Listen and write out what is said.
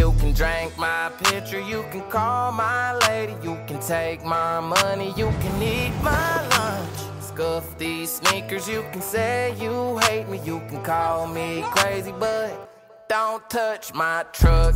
You can drink my picture, you can call my lady, you can take my money, you can eat my lunch. Scuff these sneakers, you can say you hate me, you can call me crazy, but don't touch my truck.